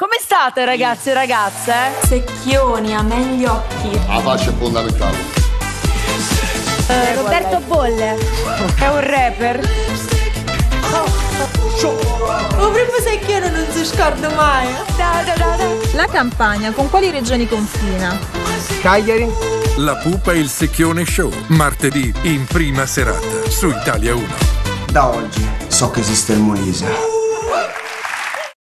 Come state ragazzi e ragazze? Secchioni, a me gli occhi. La faccia è fondamentale. Eh, Roberto Bolle. È un rapper? Oh, un primo secchione non si scorda mai. Eh. Da, da, da, da. La campagna con quali regioni confina? Cagliari, La pupa e il secchione show, martedì in prima serata su Italia 1. da oggi so che esiste il Molise.